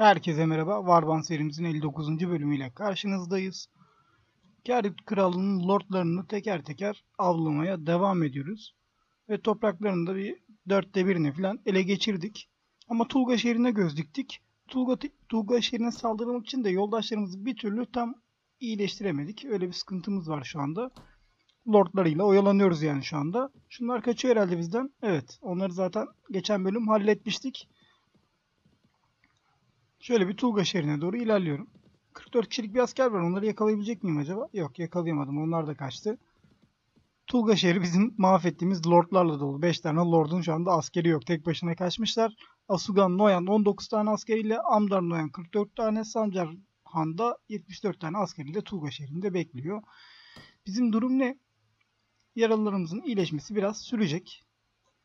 Herkese merhaba. Varban serimizin 59. bölümüyle karşınızdayız. Kerit Kralı'nın lordlarını teker teker avlamaya devam ediyoruz. Ve topraklarını da bir dörtte birini falan ele geçirdik. Ama Tulga şehrine göz diktik. Tulga, Tulga şehrine saldırmak için de yoldaşlarımızı bir türlü tam iyileştiremedik. Öyle bir sıkıntımız var şu anda. Lordlarıyla oyalanıyoruz yani şu anda. Şunlar kaçıyor herhalde bizden. Evet. Onları zaten geçen bölüm halletmiştik. Şöyle bir Tulga şehrine doğru ilerliyorum. 44 kişilik bir asker var. Onları yakalayabilecek miyim acaba? Yok yakalayamadım. Onlar da kaçtı. Tulga şehri bizim mahvettiğimiz lordlarla dolu. 5 tane lordun şu anda askeri yok. Tek başına kaçmışlar. Asugan Noyan 19 tane askeriyle, Amdar Noyan 44 tane, Sancar Han'da 74 tane askeriyle Tulga şehrinde bekliyor. Bizim durum ne? Yaralılarımızın iyileşmesi biraz sürecek.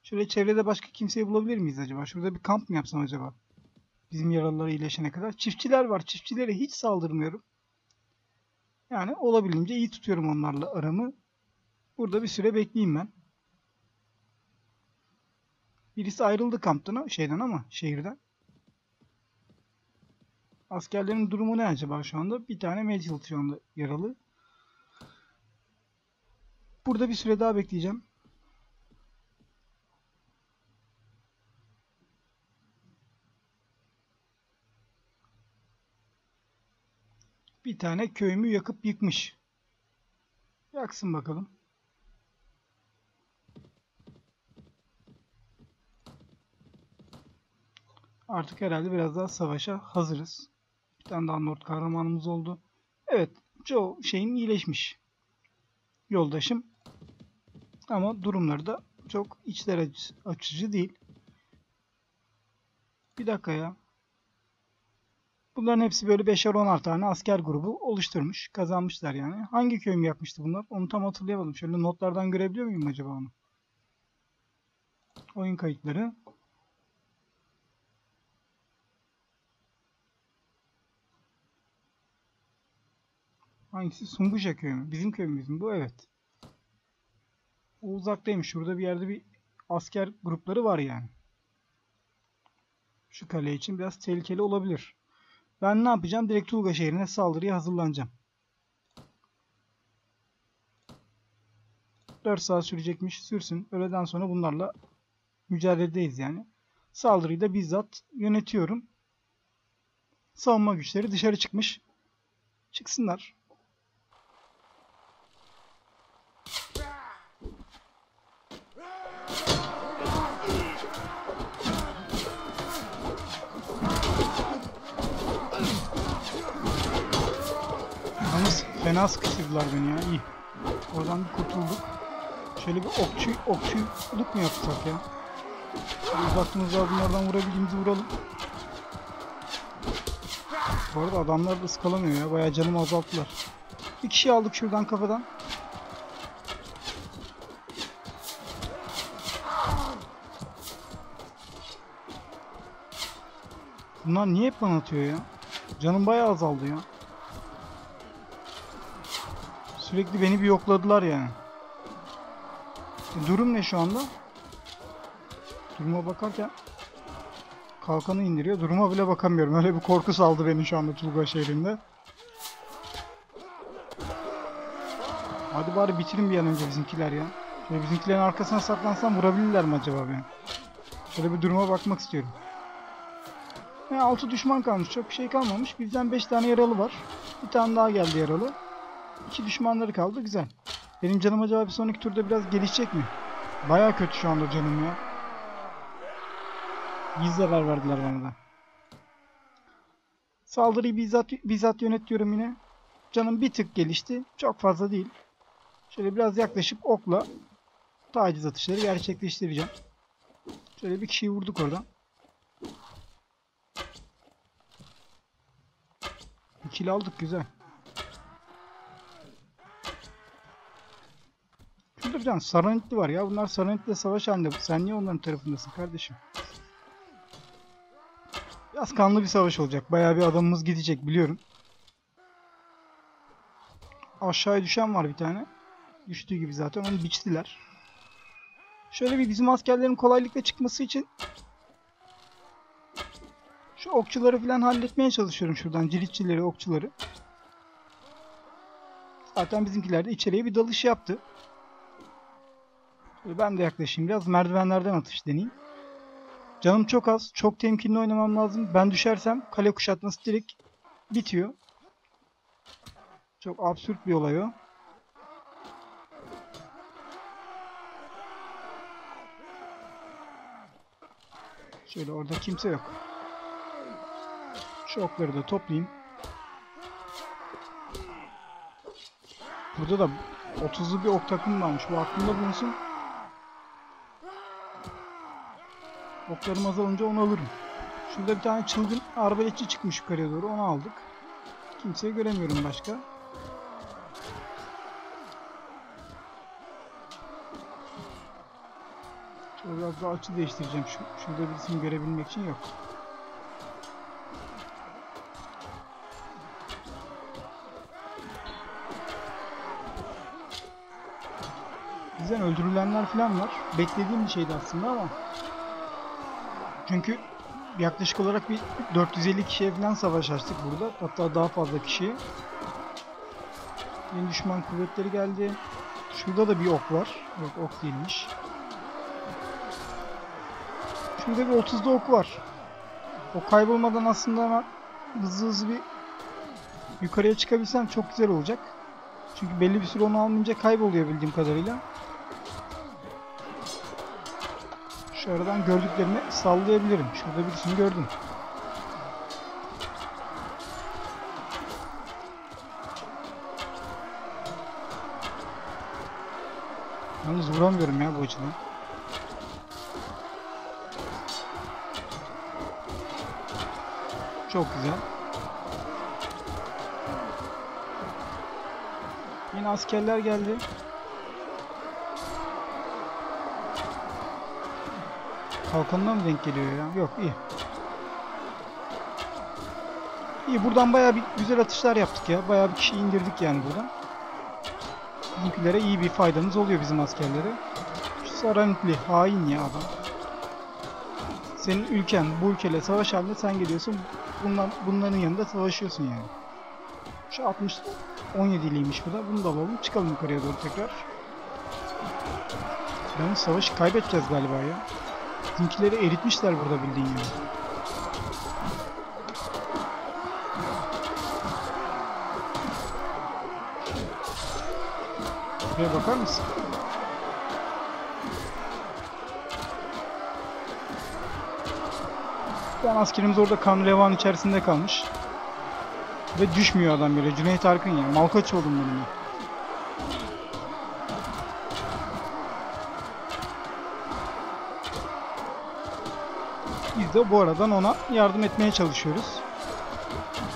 Şöyle çevrede başka kimseyi bulabilir miyiz acaba? Şurada bir kamp mı yapsam acaba? Bizim yaralıları iyileşene kadar. Çiftçiler var. Çiftçilere hiç saldırmıyorum. Yani olabildiğince iyi tutuyorum onlarla aramı. Burada bir süre bekleyeyim ben. Birisi ayrıldı kamptan şeyden ama şehirden. Askerlerin durumu ne acaba şu anda? Bir tane Medfield şu anda yaralı. Burada bir süre daha bekleyeceğim. Bir tane köyümü yakıp yıkmış. Yaksın bakalım. Artık herhalde biraz daha savaşa hazırız. Bir tane daha Nord kahramanımız oldu. Evet, çoğu şeyim iyileşmiş. Yoldaşım. Ama durumları da çok içler açıcı değil. Bir dakika ya. Bunların hepsi böyle 5'er 10'ar tane asker grubu oluşturmuş. Kazanmışlar yani. Hangi köyüm yapmıştı bunlar? Onu tam hatırlayamadım. Şöyle notlardan görebiliyor muyum acaba onu? Oyun kayıtları. Hangisi? Sumbuşa köyü mü? Bizim köyümüz mü bu? Evet. O uzaktaymış. Şurada bir yerde bir asker grupları var yani. Şu kale için biraz tehlikeli olabilir. Ben ne yapacağım? Direkt Tulga şehrine saldırıya hazırlanacağım. 4 saat sürecekmiş. Sürsün. Öğleden sonra bunlarla mücadeledeyiz yani. Saldırıyı da bizzat yönetiyorum. Savunma güçleri dışarı çıkmış. Çıksınlar. Fena sıkıştırdılar beni ya. İyi. Oradan bir kurtulduk. Şöyle bir okçu, okçuluk mu yapsak ya? Şöyle uzaklığımızda bunlardan vurabildiğimizi vuralım. Bu arada adamlar da ıskalamıyor ya. Bayağı canımı azalttılar. Bir kişi aldık şuradan kafadan. Bunlar niye hep bana atıyor ya? Canım bayağı azaldı ya. Sürekli beni bir yokladılar yani. E, durum ne şu anda? Duruma bakarken kalkanı indiriyor. Duruma bile bakamıyorum. Öyle bir korku saldı beni şu anda Tulga şehrinde. Hadi bari bitirin bir an önce bizimkiler ya. Şöyle bizimkilerin arkasına saklansam vurabilirler mi acaba beni? Şöyle bir duruma bakmak istiyorum. Yani 6 düşman kalmış. Çok bir şey kalmamış. Bizden 5 tane yaralı var. Bir tane daha geldi yaralı. İki düşmanları kaldı. Güzel. Benim canım acaba bir sonraki turda biraz gelişecek mi? Baya kötü şu anda canım ya. İyi zarar verdiler bana da. Saldırıyı bizzat, bizzat yönetiyorum yine. Canım bir tık gelişti. Çok fazla değil. Şöyle biraz yaklaşıp okla taciz atışları gerçekleştireceğim. Şöyle bir kişiyi vurduk oradan. İkili aldık güzel. Tane Saranitli var ya. Bunlar Saranitli'de savaş halinde. Sen niye onların tarafındasın kardeşim? Biraz kanlı bir savaş olacak. Bayağı bir adamımız gidecek biliyorum. Aşağıya düşen var bir tane. Düştüğü gibi zaten onu biçtiler. Şöyle bir bizim askerlerin kolaylıkla çıkması için Şu okçuları falan halletmeye çalışıyorum şuradan. Cilitçileri, okçuları. Zaten bizimkiler de içeriye bir dalış yaptı. Ben de yaklaşayım biraz. Merdivenlerden atış deneyeyim. Canım çok az. Çok temkinli oynamam lazım. Ben düşersem kale kuşatması direkt bitiyor. Çok absürt bir olay o. Şöyle orada kimse yok. Şu okları da toplayayım. Burada da 30'lu bir ok takım varmış. Bu aklımda bulunsun. Oklarım azalınca onu alırım. Şurada bir tane çılgın arbaletçi çıkmış yukarıya doğru. Onu aldık. Kimseyi göremiyorum başka. Şöyle biraz daha açı değiştireceğim. Şu, şurada birisini görebilmek için yok. Bizden öldürülenler falan var. Beklediğim bir şeydi aslında ama. Çünkü yaklaşık olarak bir 450 kişiye falan savaş açtık burada. Hatta daha fazla kişiye. Yeni düşman kuvvetleri geldi. Şurada da bir ok var. Yok ok değilmiş. Şurada bir 30'da ok var. O kaybolmadan aslında hızlı hızlı bir yukarıya çıkabilsem çok güzel olacak. Çünkü belli bir süre onu almayınca kayboluyor bildiğim kadarıyla. Şu aradan gördüklerimi sallayabilirim. Şurada birisini gördüm. Yalnız vuramıyorum ya bu açıdan. Çok güzel. Yine askerler geldi. Kalkanına mı denk geliyor ya? Yok iyi. İyi buradan bayağı bir güzel atışlar yaptık ya. Bayağı bir kişi indirdik yani buradan. Bizimkilere iyi bir faydamız oluyor bizim askerlere. Şu Saranitli hain ya adam. Senin ülken bu ülkeyle savaş halinde sen geliyorsun. Bundan, bunların yanında savaşıyorsun yani. Şu 60 17'liymiş bu da. Bunu da alalım. Çıkalım yukarıya doğru tekrar. Ben savaşı kaybedeceğiz galiba ya. Bizimkileri eritmişler burada bildiğin gibi. Şuraya bakar mısın? Tane askerimiz orada kan revan içerisinde kalmış. Ve düşmüyor adam böyle. Cüneyt Arkın ya. Malkoç oldum benim ya. De bu aradan ona yardım etmeye çalışıyoruz.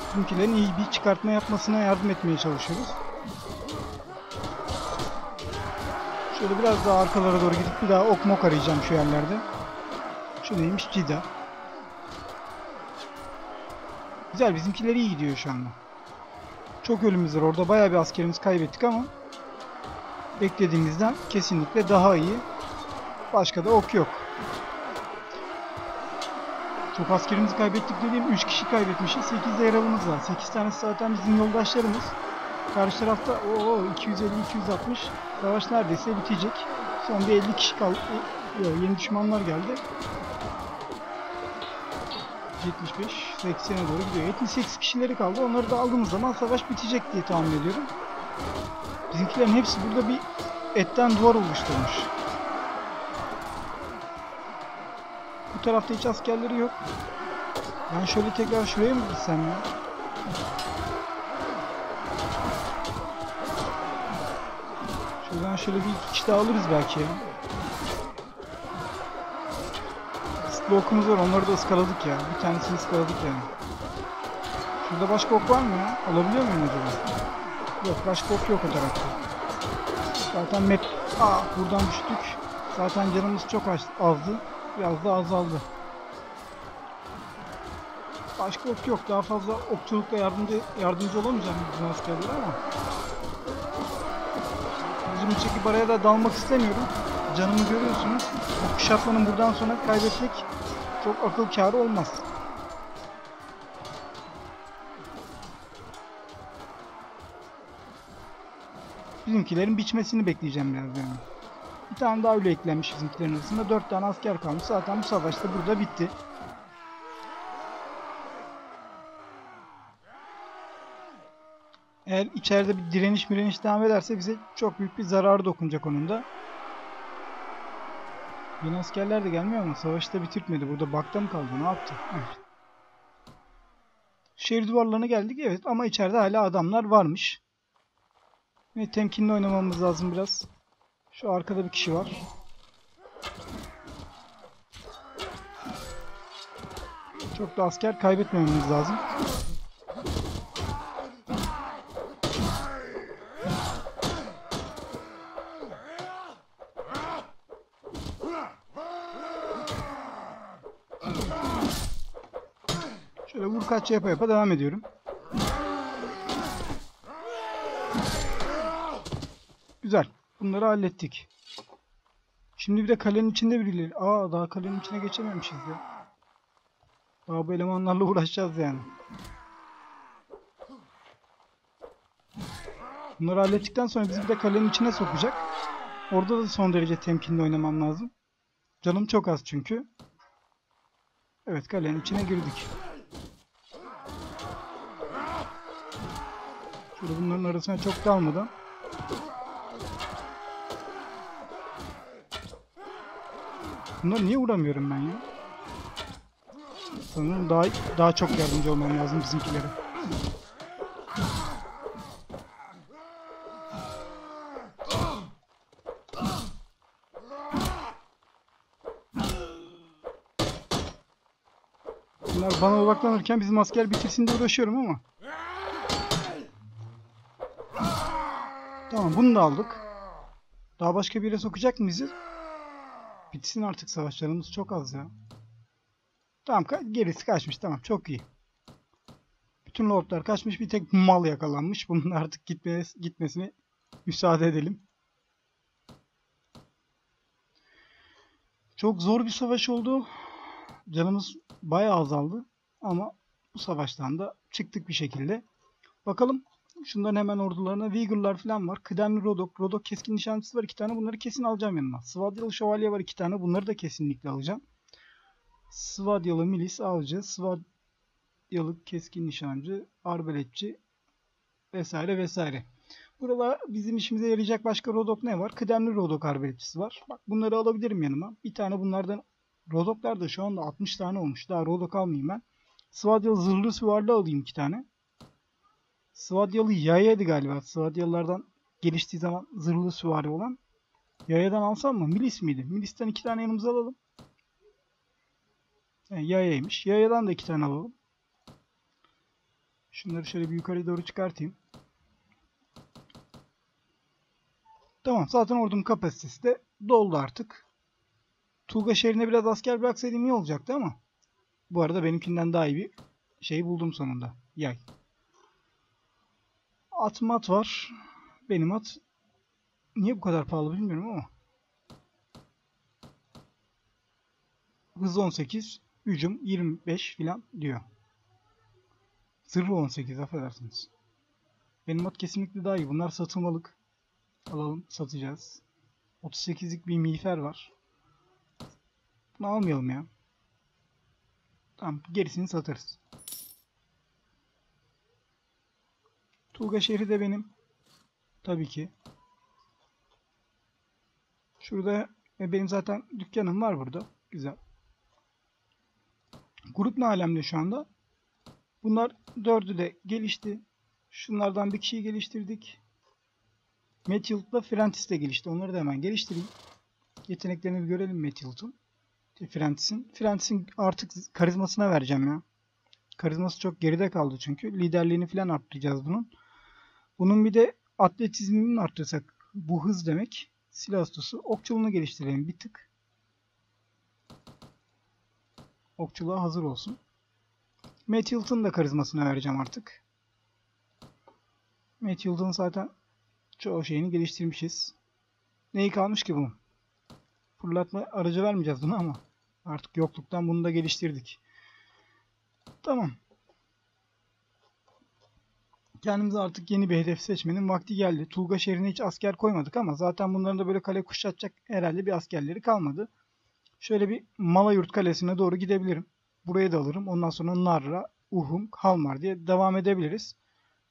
Bizimkilerin iyi bir çıkartma yapmasına yardım etmeye çalışıyoruz. Şöyle biraz daha arkalara doğru gidip bir daha ok mok arayacağım şu yerlerde. Şu neymiş? Cida. Güzel bizimkiler iyi gidiyor şu anda. Çok ölümümüz var orada bayağı bir askerimiz kaybettik ama beklediğimizden kesinlikle daha iyi. Başka da ok yok. Çok askerimizi kaybettik dediğim 3 kişi kaybetmişiz. 8 de yaralımız var. 8 tanesi zaten bizim yoldaşlarımız. Karşı tarafta o 250 260 savaş neredeyse bitecek. Son bir 50 kişi kaldı. E, Yok, yeni düşmanlar geldi. 75 80'e doğru gidiyor. 78 kişileri kaldı. Onları da aldığımız zaman savaş bitecek diye tahmin ediyorum. Bizimkilerin hepsi burada bir etten duvar oluşturmuş. Bu tarafta hiç askerleri yok. Ben şöyle tekrar şuraya mı gitsem ya? Şuradan şöyle bir iki kişi daha alırız belki ya. Kısıtlı okumuz var onları da ıskaladık ya. Bir tanesini ıskaladık yani. Şurada başka ok var mı ya? Alabiliyor muyum acaba? Yok başka ok yok o tarafta. Zaten map... Aa buradan düştük. Zaten canımız çok az, azdı biraz da azaldı. Başka ok yok. Daha fazla okçulukla yardımcı, yardımcı olamayacağım bizim askerlere ama. Bizim içeki paraya da dalmak istemiyorum. Canımı görüyorsunuz. Bu kuşatmanın buradan sonra kaybetmek çok akıl kârı olmaz. Bizimkilerin biçmesini bekleyeceğim biraz yani. Bir tane daha öyle eklenmiş bizimkilerin arasında. Dört tane asker kalmış. Zaten bu savaş da burada bitti. Eğer içeride bir direniş mireniş devam ederse bize çok büyük bir zarar dokunacak onun da. Yeni askerler de gelmiyor ama savaşı da bitirtmedi. Burada bakta mı kaldı? Ne yaptı? Evet. Şehir duvarlarına geldik evet ama içeride hala adamlar varmış. Ve temkinli oynamamız lazım biraz. Şu arkada bir kişi var. Çok da asker kaybetmememiz lazım. Şöyle vur kaç yapa yapa devam ediyorum. Güzel. Bunları hallettik. Şimdi bir de kalenin içinde birileri. Aa daha kalenin içine geçememişiz ya. Daha bu elemanlarla uğraşacağız yani. Bunları hallettikten sonra bizi bir de kalenin içine sokacak. Orada da son derece temkinli oynamam lazım. Canım çok az çünkü. Evet kalenin içine girdik. Şöyle bunların arasına çok dalmadan. Bunları niye vuramıyorum ben ya? Sanırım daha daha çok yardımcı olmam lazım bizimkilere. Bunlar bana odaklanırken bizim asker bitirsin diye uğraşıyorum ama. Tamam bunu da aldık. Daha başka bir yere sokacak mı bizi? Bitsin artık savaşlarımız çok az ya. Tamam gerisi kaçmış tamam çok iyi. Bütün lordlar kaçmış bir tek mal yakalanmış. Bunun artık gitmeye, gitmesine müsaade edelim. Çok zor bir savaş oldu. Canımız bayağı azaldı. Ama bu savaştan da çıktık bir şekilde. Bakalım Şunların hemen ordularına Vigor'lar falan var. Kıdemli Rodok. Rodok keskin nişancısı var iki tane. Bunları kesin alacağım yanıma. Svadyalı Şövalye var iki tane. Bunları da kesinlikle alacağım. Svadyalı Milis Avcı. Svadyalı Keskin Nişancı. Arbeletçi. Vesaire vesaire. Burada bizim işimize yarayacak başka Rodok ne var? Kıdemli Rodok Arbeletçisi var. Bak bunları alabilirim yanıma. Bir tane bunlardan Rodoklar da şu anda 60 tane olmuş. Daha Rodok almayayım ben. Svadyalı Zırhlı Süvarlı alayım iki tane. Svadyalı yayaydı galiba. Svadyalılardan geliştiği zaman zırhlı süvari olan. Yayadan alsam mı? Milis miydi? Milis'ten iki tane yanımıza alalım. Yani yayaymış. Yayadan da iki tane alalım. Şunları şöyle bir yukarı doğru çıkartayım. Tamam. Zaten ordunun kapasitesi de doldu artık. Tulga şehrine biraz asker bıraksaydım iyi olacaktı ama. Bu arada benimkinden daha iyi bir şey buldum sonunda. Yay. At mat var. Benim at niye bu kadar pahalı bilmiyorum ama. Hız 18, hücum 25 filan diyor. Zırhı 18 affedersiniz. Benim at kesinlikle daha iyi. Bunlar satılmalık. Alalım satacağız. 38'lik bir miğfer var. Bunu almayalım ya. Tamam gerisini satarız. Tulga şehri de benim. Tabii ki. Şurada e, benim zaten dükkanım var burada. Güzel. Grup ne alemde şu anda? Bunlar dördü de gelişti. Şunlardan bir kişiyi geliştirdik. Mathild'la Frentis de gelişti. Onları da hemen geliştireyim. Yeteneklerini bir görelim Mathild'ın. Frentis'in. Frentis'in artık karizmasına vereceğim ya. Karizması çok geride kaldı çünkü. Liderliğini falan arttıracağız bunun. Bunun bir de atletizmini arttırsak bu hız demek. Silah ustası. Okçuluğunu geliştirelim bir tık. Okçuluğa hazır olsun. Matt Hilton da karizmasını vereceğim artık. Matt Hilton zaten çoğu şeyini geliştirmişiz. Neyi kalmış ki bunun? Fırlatma aracı vermeyeceğiz bunu ama artık yokluktan bunu da geliştirdik. Tamam. Kendimize artık yeni bir hedef seçmenin vakti geldi. Tulga şehrine hiç asker koymadık ama zaten bunların da böyle kale kuşatacak herhalde bir askerleri kalmadı. Şöyle bir Malayurt Kalesi'ne doğru gidebilirim. Burayı da alırım. Ondan sonra Narra, Uhum, Kalmar diye devam edebiliriz.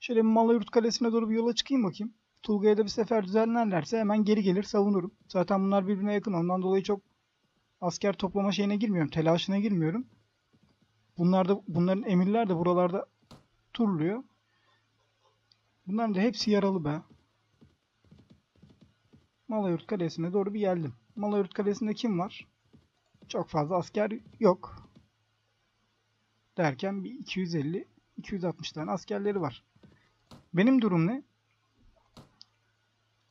Şöyle Malayurt Kalesi'ne doğru bir yola çıkayım bakayım. Tulga'ya da bir sefer düzenlerlerse hemen geri gelir savunurum. Zaten bunlar birbirine yakın. Ondan dolayı çok asker toplama şeyine girmiyorum. Telaşına girmiyorum. Bunlar da, bunların emirler de buralarda turluyor. Bunların da hepsi yaralı be. Malayurt Kalesi'ne doğru bir geldim. Malayurt Kalesi'nde kim var? Çok fazla asker yok. Derken bir 250-260 tane askerleri var. Benim durum ne?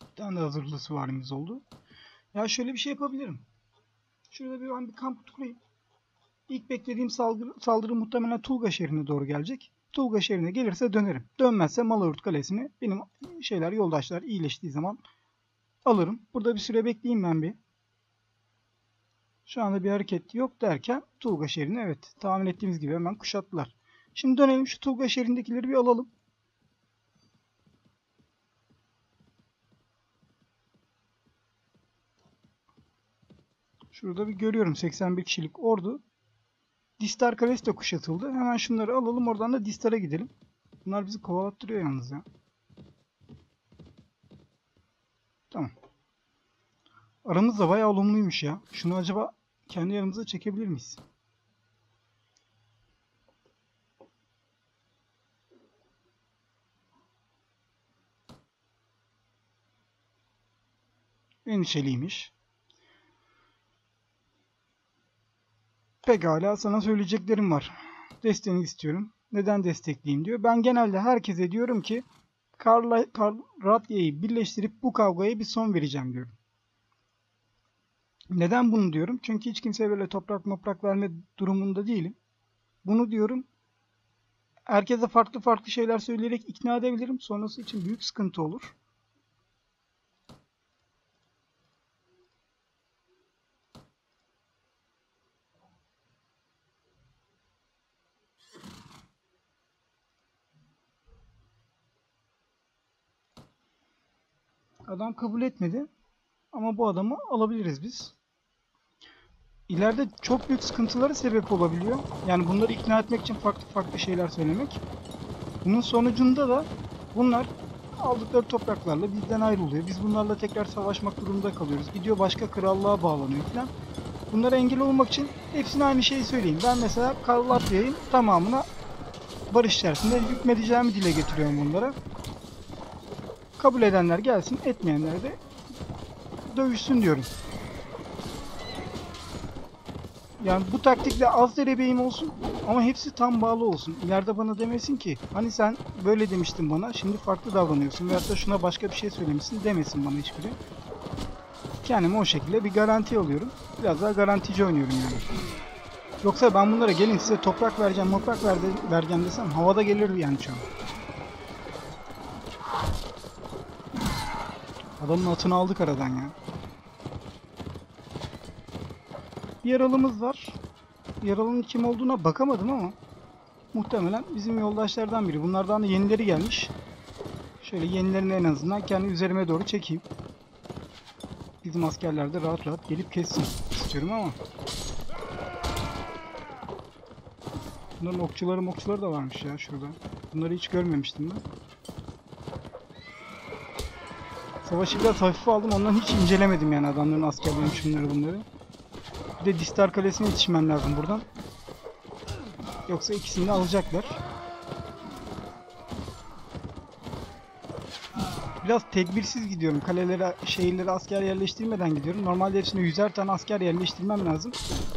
Bir tane de hazırlı süvarimiz oldu. Ya şöyle bir şey yapabilirim. Şurada bir ben bir kamp kurayım. İlk beklediğim saldırı, saldırı muhtemelen Tulga şehrine doğru gelecek. Tulga şehrine gelirse dönerim. Dönmezse Malurt Kalesi'ni benim şeyler yoldaşlar iyileştiği zaman alırım. Burada bir süre bekleyeyim ben bir. Şu anda bir hareket yok derken Tulga şehrini evet tahmin ettiğimiz gibi hemen kuşattılar. Şimdi dönelim şu Tulga şehrindekileri bir alalım. Şurada bir görüyorum 81 kişilik ordu. Distar Kalesi kuşatıldı. Hemen şunları alalım oradan da Distar'a gidelim. Bunlar bizi kovalattırıyor yalnız ya. Tamam. Aramız da bayağı olumluymuş ya. Şunu acaba kendi yanımıza çekebilir miyiz? Endişeliymiş. Pekala sana söyleyeceklerim var. Desteğini istiyorum. Neden destekleyeyim diyor. Ben genelde herkese diyorum ki Karla, Kar, Ratya'yı birleştirip bu kavgaya bir son vereceğim diyorum. Neden bunu diyorum? Çünkü hiç kimseye böyle toprak toprak verme durumunda değilim. Bunu diyorum herkese farklı farklı şeyler söyleyerek ikna edebilirim. Sonrası için büyük sıkıntı olur. Adam kabul etmedi. Ama bu adamı alabiliriz biz. İleride çok büyük sıkıntılara sebep olabiliyor. Yani bunları ikna etmek için farklı farklı şeyler söylemek. Bunun sonucunda da bunlar aldıkları topraklarla bizden ayrılıyor. Biz bunlarla tekrar savaşmak durumunda kalıyoruz. Gidiyor başka krallığa bağlanıyor falan. Bunlara engel olmak için hepsine aynı şeyi söyleyeyim. Ben mesela Karlatya'yın tamamına barış içerisinde hükmedeceğimi dile getiriyorum bunlara. Kabul edenler gelsin, etmeyenler de dövüşsün diyorum. Yani bu taktikle az derebeyim olsun ama hepsi tam bağlı olsun. İleride bana demesin ki hani sen böyle demiştin bana şimdi farklı davranıyorsun veyahut da şuna başka bir şey söylemişsin demesin bana hiçbiri. Kendime o şekilde bir garanti alıyorum. Biraz daha garantici oynuyorum yani. Yoksa ben bunlara gelin size toprak vereceğim, toprak ver vereceğim desem havada gelir yani şu. Adamın atını aldık aradan ya. Bir yaralımız var. Yaralının kim olduğuna bakamadım ama muhtemelen bizim yoldaşlardan biri. Bunlardan da yenileri gelmiş. Şöyle yenilerini en azından kendi üzerime doğru çekeyim. Bizim askerler de rahat rahat gelip kessin istiyorum ama. Bunların okçuları mokçuları da varmış ya şurada. Bunları hiç görmemiştim ben. Savaşı biraz hafife aldım. Ondan hiç incelemedim yani adamların askerlerini şunları bunları. Bir de Distar Kalesi'ne yetişmem lazım buradan. Yoksa ikisini de alacaklar. Biraz tedbirsiz gidiyorum. Kalelere, şehirlere asker yerleştirmeden gidiyorum. Normalde hepsine yüzer tane asker yerleştirmem lazım.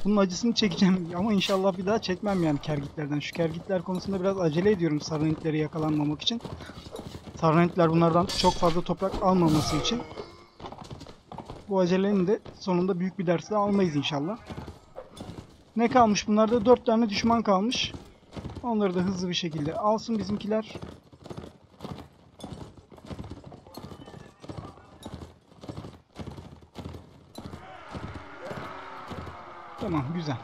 Bunun acısını çekeceğim ama inşallah bir daha çekmem yani kergitlerden. Şu kergitler konusunda biraz acele ediyorum sarınitleri yakalanmamak için. Sarnetler bunlardan çok fazla toprak almaması için bu acelenin de sonunda büyük bir ders de almayız inşallah. Ne kalmış bunlarda? 4 tane düşman kalmış. Onları da hızlı bir şekilde alsın bizimkiler. Tamam güzel.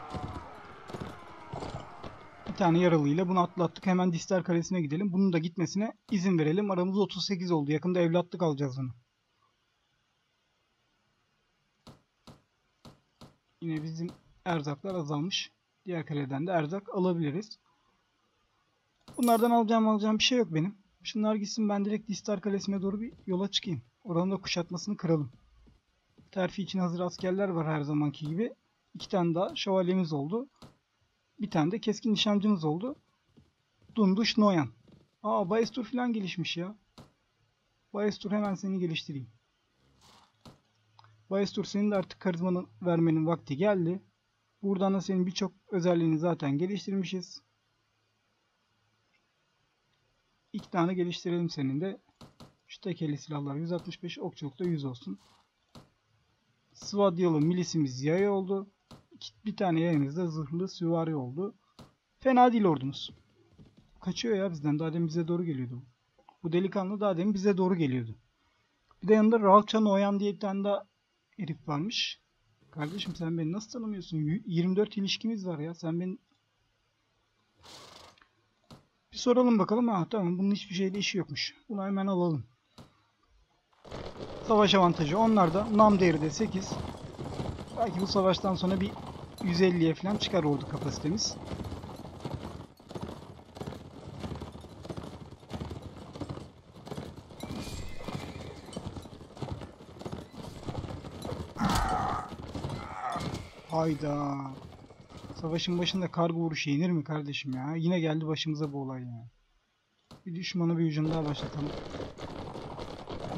Tane yaralıyla bunu atlattık. Hemen Distar Kalesi'ne gidelim. Bunun da gitmesine izin verelim. Aramız 38 oldu. Yakında evlatlık alacağız bunu. Yine bizim erzaklar azalmış. Diğer kaleden de erzak alabiliriz. Bunlardan alacağım alacağım bir şey yok benim. Şunlar gitsin ben direkt Distar Kalesi'ne doğru bir yola çıkayım. Oranın da kuşatmasını kıralım. Terfi için hazır askerler var her zamanki gibi. İki tane daha şövalyemiz oldu. Bir tane de keskin nişancımız oldu. Dunduş Noyan. Aa Bayestur falan gelişmiş ya. Bayestur hemen seni geliştireyim. Bayestur senin de artık karizmanı vermenin vakti geldi. Buradan da senin birçok özelliğini zaten geliştirmişiz. İki tane geliştirelim senin de. Şu tekeli silahlar 165, okçulukta 100 olsun. Svadyalı milisimiz yay oldu. Bir tane yayımız da zırhlı süvari oldu. Fena değil ordumuz. Kaçıyor ya bizden. Daha demin bize doğru geliyordu. Bu delikanlı daha demin bize doğru geliyordu. Bir de yanında Ralçan Oyan diye bir tane daha herif varmış. Kardeşim sen beni nasıl tanımıyorsun? 24 ilişkimiz var ya. Sen beni bir soralım bakalım. Ha tamam bunun hiçbir şeyle işi yokmuş. Bunu hemen alalım. Savaş avantajı onlarda. Nam değeri de 8. Belki bu savaştan sonra bir 150'ye falan çıkar ordu kapasitemiz. Hayda. Savaşın başında kargo vuruşu yenir mi kardeşim ya? Yine geldi başımıza bu olay ya. Bir düşmanı bir hücum daha başlatalım.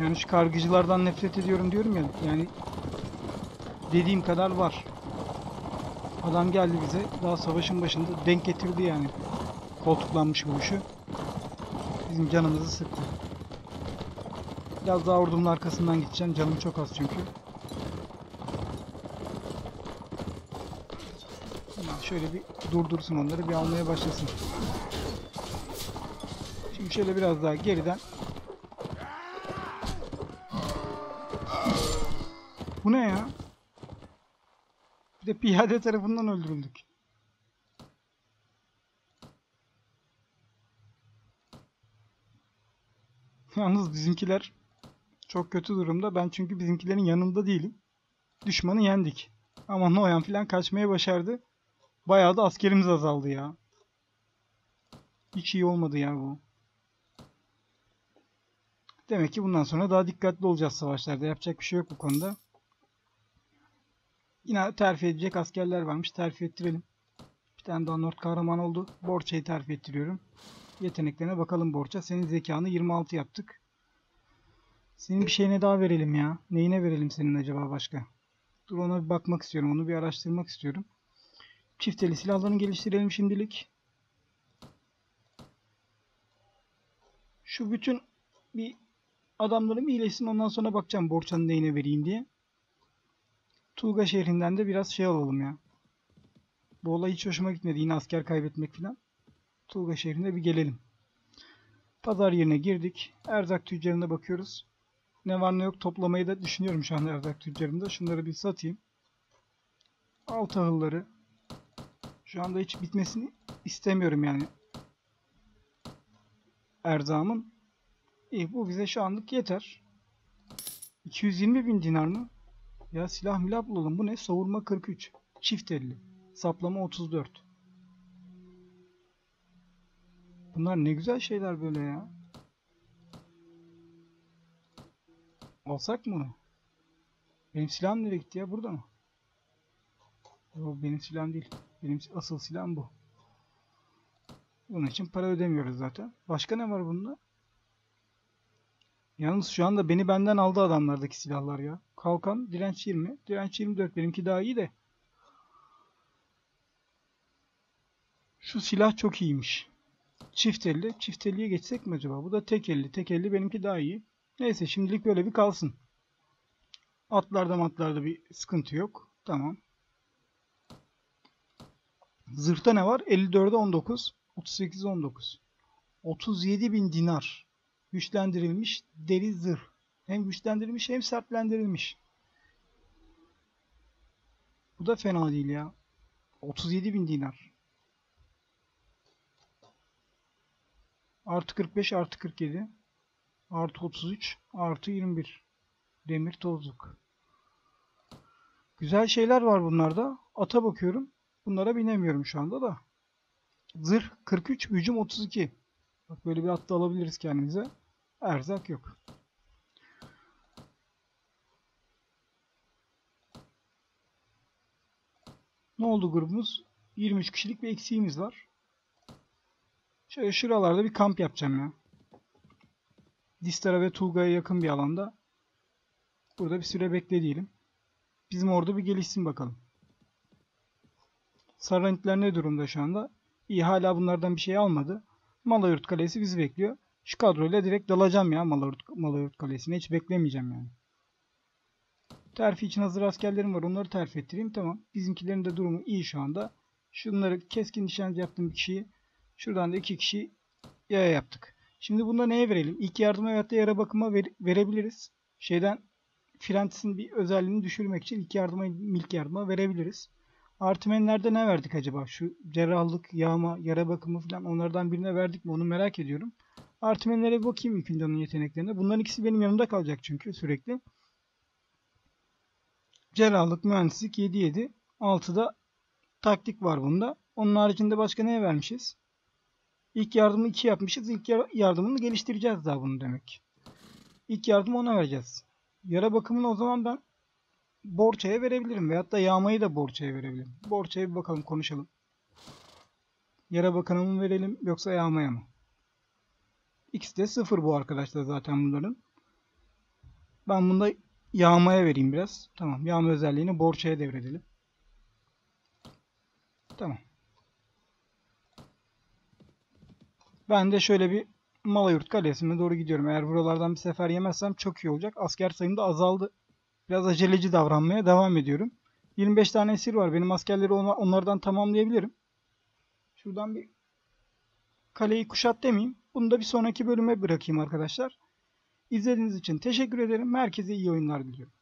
Yani şu kargıcılardan nefret ediyorum diyorum ya. Yani dediğim kadar var. Adam geldi bize daha savaşın başında denk getirdi yani. Koltuklanmış vuruşu. Bizim canımızı sıktı. Biraz daha ordumun arkasından gideceğim. Canım çok az çünkü. Şöyle bir durdursun onları bir almaya başlasın. Şimdi şöyle biraz daha geriden. Bu ne ya? Piyade tarafından öldürüldük. Yalnız bizimkiler çok kötü durumda. Ben çünkü bizimkilerin yanında değilim. Düşmanı yendik. Ama Noyan filan kaçmaya başardı. Bayağı da askerimiz azaldı ya. Hiç iyi olmadı ya bu. Demek ki bundan sonra daha dikkatli olacağız savaşlarda. Yapacak bir şey yok bu konuda. Yine terfi edecek askerler varmış. Terfi ettirelim. Bir tane daha Nord kahraman oldu. Borça'yı terfi ettiriyorum. Yeteneklerine bakalım Borça. Senin zekanı 26 yaptık. Senin bir şeyine daha verelim ya. Neyine verelim senin acaba başka? Dur ona bir bakmak istiyorum. Onu bir araştırmak istiyorum. Çifteli silahlarını geliştirelim şimdilik. Şu bütün bir adamlarım iyileşsin ondan sonra bakacağım borçanın neyine vereyim diye. Tulga şehrinden de biraz şey alalım ya. Bu olay hiç hoşuma gitmedi. Yine asker kaybetmek falan. Tulga şehrine bir gelelim. Pazar yerine girdik. Erzak tüccarına bakıyoruz. Ne var ne yok toplamayı da düşünüyorum şu anda erzak tüccarında. Şunları bir satayım. Alt ahılları. Şu anda hiç bitmesini istemiyorum yani. Erzamın. İyi bu bize şu anlık yeter. 220 bin dinar mı? Ya silah milah bulalım. Bu ne? Savurma 43. Çift 50. Saplama 34. Bunlar ne güzel şeyler böyle ya. Alsak mı? Benim silahım nereye gitti ya? Burada mı? Yok benim silahım değil. Benim asıl silahım bu. Bunun için para ödemiyoruz zaten. Başka ne var bunda? Yalnız şu anda beni benden aldı adamlardaki silahlar ya. Kalkan direnç 20. Direnç 24 benimki daha iyi de. Şu silah çok iyiymiş. Çift elli. Çift elliye geçsek mi acaba? Bu da tek elli. Tek elli benimki daha iyi. Neyse şimdilik böyle bir kalsın. Atlarda matlarda bir sıkıntı yok. Tamam. Zırhta ne var? 54'e 19. 38 19. 37 bin dinar. Güçlendirilmiş deri zırh. Hem güçlendirilmiş hem sertlendirilmiş. Bu da fena değil ya. 37 bin dinar. Artı 45 artı 47. Artı 33 artı 21. Demir tozluk. Güzel şeyler var bunlarda. Ata bakıyorum. Bunlara binemiyorum şu anda da. Zırh 43, hücum 32. Bak böyle bir at da alabiliriz kendimize. Erzak yok. Ne oldu grubumuz? 23 kişilik bir eksiğimiz var. Şöyle şuralarda bir kamp yapacağım ya. Distara ve Tulga'ya yakın bir alanda. Burada bir süre bekle diyelim. Bizim orada bir gelişsin bakalım. Sarranitler ne durumda şu anda? İyi hala bunlardan bir şey almadı. Malayurt Kalesi bizi bekliyor. Şu kadroyla direkt dalacağım ya Malayurt, Malayurt Kalesi'ne. Hiç beklemeyeceğim yani. Terfi için hazır askerlerim var. Onları terfi ettireyim. Tamam. Bizimkilerin de durumu iyi şu anda. Şunları keskin nişancı yaptığım kişiyi şuradan da iki kişi yaya yaptık. Şimdi bunda neye verelim? İlk yardıma veyahut da yara bakıma ver, verebiliriz. Şeyden Firentis'in bir özelliğini düşürmek için ilk yardıma, milk yardıma verebiliriz. Artmenlerde ne verdik acaba? Şu cerrahlık, yağma, yara bakımı falan onlardan birine verdik mi onu merak ediyorum. Artmenlere bakayım onun yeteneklerine. Bunların ikisi benim yanımda kalacak çünkü sürekli. Cerrahlık, mühendislik 7-7. 6'da taktik var bunda. Onun haricinde başka neye vermişiz? İlk yardımı 2 yapmışız. İlk yardımını geliştireceğiz daha bunu demek. İlk yardımı ona vereceğiz. Yara bakımını o zaman ben Borça'ya verebilirim. Veyahut da yağmayı da Borça'ya verebilirim. Borça'ya bir bakalım konuşalım. Yara bakana mı verelim yoksa yağmaya mı? İkisi de sıfır bu arkadaşlar zaten bunların. Ben bunda yağmaya vereyim biraz. Tamam. Yağma özelliğini Borça'ya devredelim. Tamam. Ben de şöyle bir Malayurt Kalesi'ne doğru gidiyorum. Eğer buralardan bir sefer yemezsem çok iyi olacak. Asker sayım da azaldı. Biraz aceleci davranmaya devam ediyorum. 25 tane esir var. Benim askerleri onlardan tamamlayabilirim. Şuradan bir kaleyi kuşat demeyeyim. Bunu da bir sonraki bölüme bırakayım arkadaşlar. İzlediğiniz için teşekkür ederim. Herkese iyi oyunlar diliyorum.